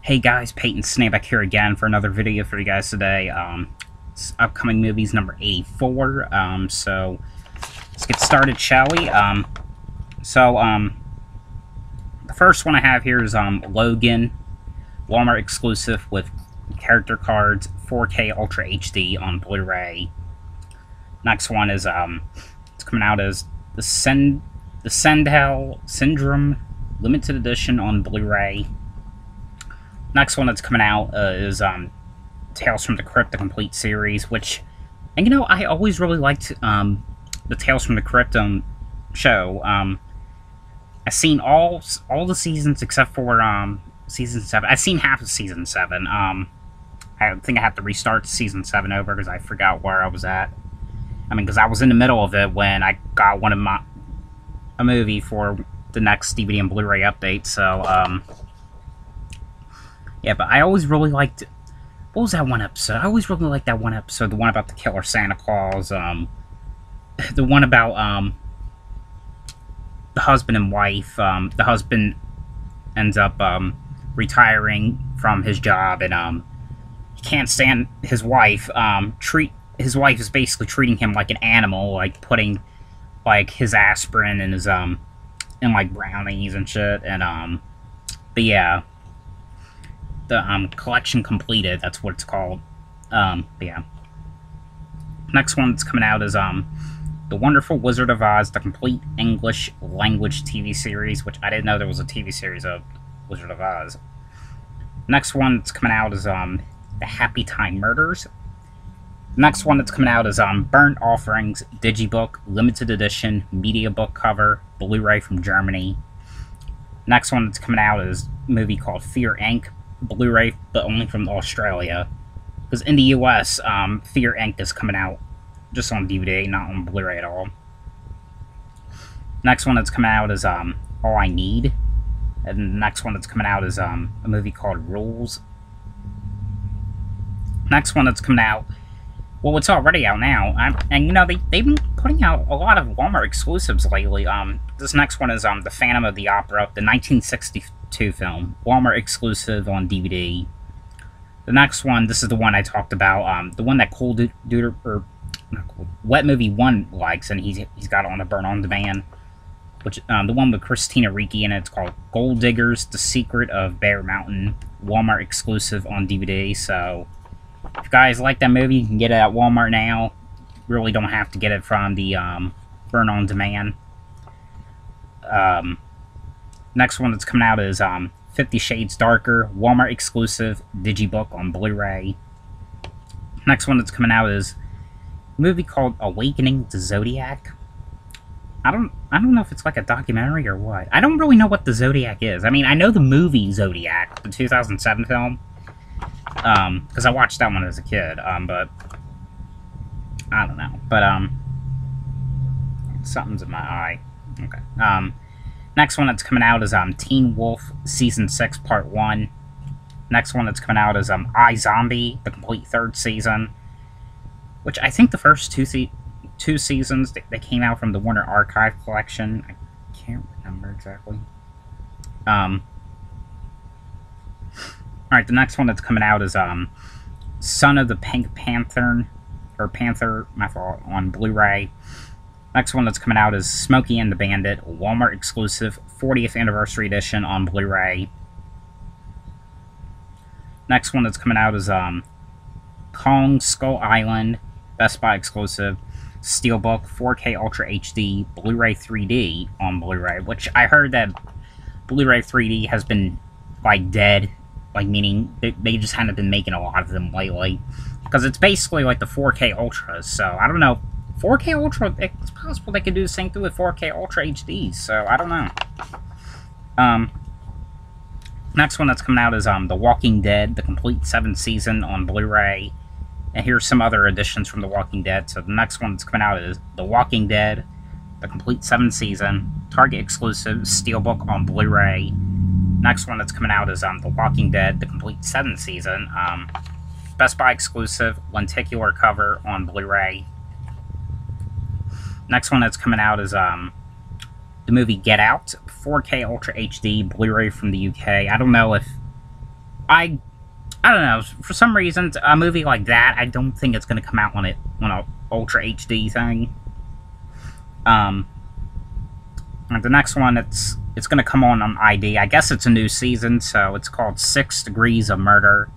Hey guys, Peyton Snay back here again for another video for you guys today. Um, upcoming movies number 84. Um, so let's get started, shall we? Um, so um, the first one I have here is um Logan, Walmart exclusive with character cards, 4K Ultra HD on Blu-ray. Next one is um, it's coming out as the Send the Stendhal Syndrome limited edition on Blu-ray. Next one that's coming out uh, is um, Tales from the Crypt, the complete series, which, and you know, I always really liked um, the Tales from the Crypt um, show. Um, I've seen all all the seasons except for um, season seven. I've seen half of season seven. Um, I think I have to restart season seven over because I forgot where I was at. I mean, because I was in the middle of it when I got one of my a movie for the next DVD and Blu-ray update. So, um, yeah, but I always really liked. What was that one episode? I always really liked that one episode, the one about the killer Santa Claus. Um, the one about um, the husband and wife. Um, the husband ends up um, retiring from his job, and um, he can't stand his wife. Um, treat his wife is basically treating him like an animal, like putting like his aspirin and his um and like brownies and shit. And um, but yeah, the um collection completed. That's what it's called. Um, yeah. Next one that's coming out is um, the Wonderful Wizard of Oz, the complete English language TV series, which I didn't know there was a TV series of Wizard of Oz. Next one that's coming out is um, the Happy Time Murders. Next one that's coming out is um, Burnt Offerings Digibook Limited Edition Media Book Cover Blu-ray from Germany. Next one that's coming out is a movie called Fear Inc. Blu-ray, but only from Australia. Because in the US, um, Fear Inc. is coming out just on DVD, not on Blu-ray at all. Next one that's coming out is um, All I Need. And the next one that's coming out is um, a movie called Rules. Next one that's coming out, well, it's already out now. I'm, and you know they they've been putting out a lot of Walmart exclusives lately. Um, this next one is um, the Phantom of the Opera, the 1962 film, Walmart exclusive on DVD. The next one, this is the one I talked about, um, the one that Cool Dude or cool, Wet Movie One likes, and he's he's got on the Burn on Demand, which um, the one with Christina Ricci in it. It's called Gold Diggers: The Secret of Bear Mountain, Walmart exclusive on DVD. So, if you guys like that movie, you can get it at Walmart now. Really don't have to get it from the um, Burn on Demand. Um, next one that's coming out is um, Fifty Shades Darker, Walmart exclusive digibook on Blu-ray. Next one that's coming out is a movie called Awakening the Zodiac. I don't I don't know if it's like a documentary or what. I don't really know what the Zodiac is. I mean, I know the movie Zodiac, the 2007 film. Um, because I watched that one as a kid. Um, but I don't know. But um something's in my eye. Okay. Um Next one that's coming out is um, Teen Wolf Season 6 Part 1. Next one that's coming out is um, iZombie, the complete third season. Which I think the first two se two seasons, they, they came out from the Warner Archive Collection. I can't remember exactly. Um, Alright, the next one that's coming out is um, Son of the Pink Panther, or Panther, my fault, on Blu-ray. Next one that's coming out is Smokey and the Bandit, Walmart exclusive, 40th anniversary edition on Blu-ray. Next one that's coming out is um, Kong Skull Island, Best Buy exclusive, Steelbook, 4K Ultra HD, Blu-ray 3D on Blu-ray, which I heard that Blu-ray 3D has been, like, dead, like, meaning they, they just haven't been making a lot of them lately. Because it's basically like the 4K Ultras, so I don't know 4K Ultra, it's possible they could do the same thing with 4K Ultra HD, so I don't know. Um, next one that's coming out is um, The Walking Dead, the complete seventh season on Blu-ray. And here's some other additions from The Walking Dead. So the next one that's coming out is The Walking Dead, the complete seventh season, Target exclusive, Steelbook on Blu-ray. Next one that's coming out is um, The Walking Dead, the complete seventh season, um, Best Buy exclusive, lenticular cover on Blu-ray. Next one that's coming out is um, the movie Get Out, 4K Ultra HD Blu-ray from the UK. I don't know if I I don't know. For some reason, a movie like that, I don't think it's going to come out on it on a Ultra HD thing. Um, and the next one, it's it's going to come on on ID. I guess it's a new season, so it's called Six Degrees of Murder.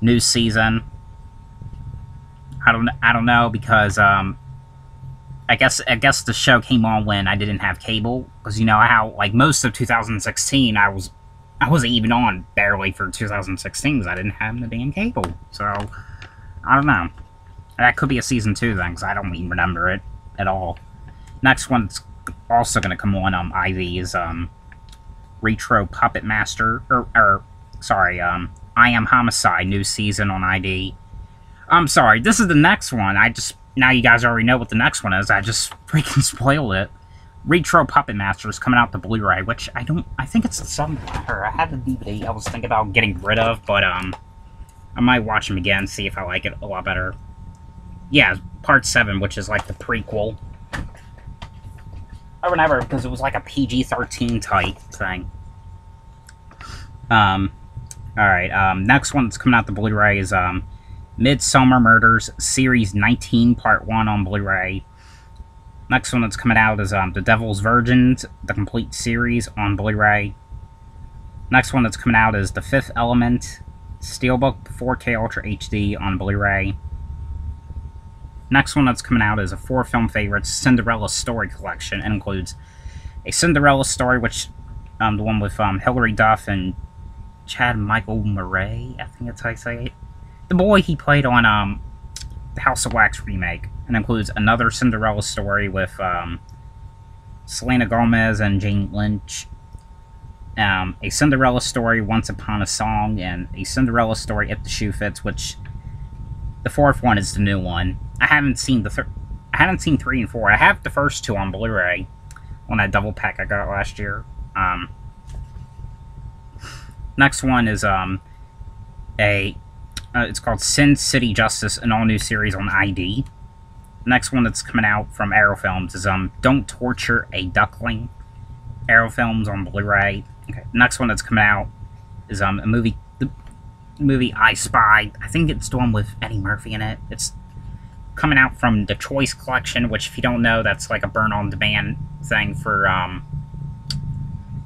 New season. I don't I don't know because um, I guess I guess the show came on when I didn't have cable because you know how like most of 2016 I was I wasn't even on barely for 2016 because I didn't have the damn cable. So, I don't know. That could be a season 2 then, because I don't even remember it at all. Next one's also going to come on um, ID is um, Retro Puppet Master, or, or, sorry, um, I Am Homicide, new season on ID. I'm sorry, this is the next one. I just, now you guys already know what the next one is. I just freaking spoiled it. Retro Puppet Master is coming out the Blu-ray, which I don't, I think it's somewhere. I had the DVD I was thinking about getting rid of, but, um, I might watch them again, see if I like it a lot better. Yeah, Part 7, which is like the prequel. I remember because it was like a PG-13 type thing. Um, alright, um, next one that's coming out the Blu-ray is, um, Midsomer Murders Series 19 Part 1 on Blu-ray. Next one that's coming out is um, The Devil's Virgins, the complete series on Blu-ray. Next one that's coming out is The Fifth Element, Steelbook 4K Ultra HD on Blu-ray. Next one that's coming out is a four film favorite Cinderella Story Collection. It includes a Cinderella story, which um, the one with um, Hilary Duff and Chad Michael Murray, I think that's how you say it. The boy he played on um, the House of Wax remake and includes another Cinderella story with um, Selena Gomez and Jane Lynch, um, a Cinderella story, Once Upon a Song, and a Cinderella story, If the Shoe Fits, which the fourth one is the new one. I haven't seen the I haven't seen three and four. I have the first two on Blu-ray on that double pack I got last year. Um, next one is um, a uh, it's called Sin City Justice, an all new series on ID next one that's coming out from Arrow Films is um Don't Torture a Duckling. Arrow Films on Blu-ray. Okay. Next one that's coming out is um a movie movie I Spy. I think it's the one with Eddie Murphy in it. It's coming out from the Choice Collection, which if you don't know, that's like a burn on demand thing for um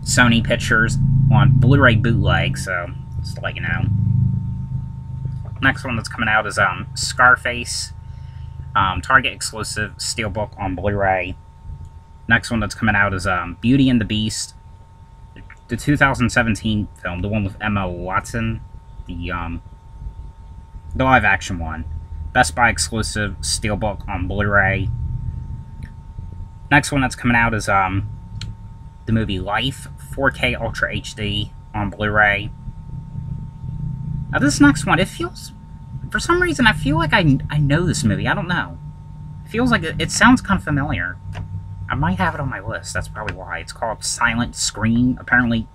Sony Pictures on Blu-ray bootleg, so just to let you know. Next one that's coming out is um Scarface um, Target exclusive Steelbook on Blu-ray. Next one that's coming out is um, Beauty and the Beast, the 2017 film, the one with Emma Watson, the um, the live action one. Best Buy exclusive Steelbook on Blu-ray. Next one that's coming out is um, the movie Life, 4K Ultra HD on Blu-ray. Now this next one, it feels for some reason, I feel like I, I know this movie. I don't know. It feels like it, it sounds kind of familiar. I might have it on my list. That's probably why. It's called Silent Scream. Apparently,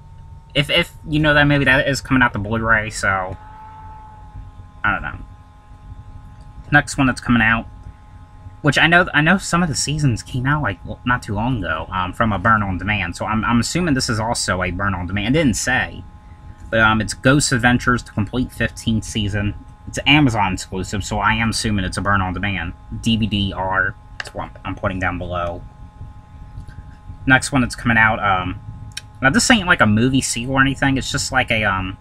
if, if you know that movie, that is coming out the Blu-ray, so... I don't know. Next one that's coming out, which I know I know some of the seasons came out like not too long ago um, from a burn on demand, so I'm, I'm assuming this is also a burn on demand. It didn't say, but um, it's Ghost Adventures, the complete 15th season. It's Amazon exclusive, so I am assuming it's a burn on demand. DVD R. That's what I'm putting down below. Next one that's coming out, um, now this ain't like a movie sequel or anything, it's just like a, um,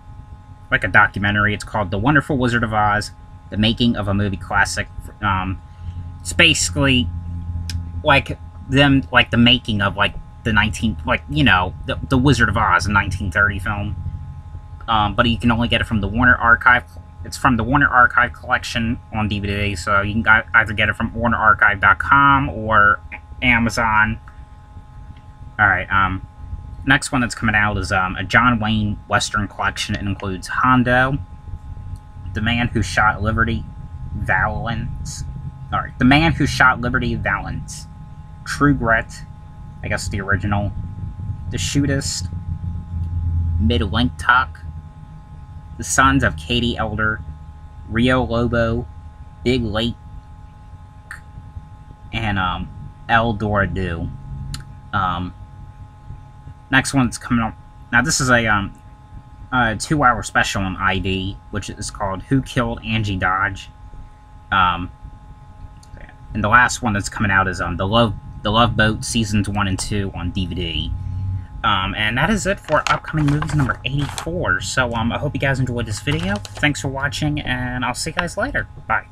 like a documentary. It's called The Wonderful Wizard of Oz, The Making of a Movie Classic. Um, it's basically like them, like the making of like the 19, like, you know, the, the Wizard of Oz, a 1930 film. Um, but you can only get it from the Warner Archive it's from the Warner Archive collection on DVD, so you can either get it from WarnerArchive.com or Amazon. Alright, um, next one that's coming out is um, a John Wayne Western collection. It includes Hondo, The Man Who Shot Liberty Valance. Alright, The Man Who Shot Liberty Valance. True Grit, I guess the original. The Shootist, McLintock, the sons of Katie Elder, Rio Lobo, Big Jake, and um, El Dorado. Um, next one that's coming up. Now this is a um, two-hour special on ID, which is called "Who Killed Angie Dodge." Um, and the last one that's coming out is um the Love the Love Boat seasons one and two on DVD. Um, and that is it for upcoming movies number 84. So um, I hope you guys enjoyed this video. Thanks for watching, and I'll see you guys later. Bye.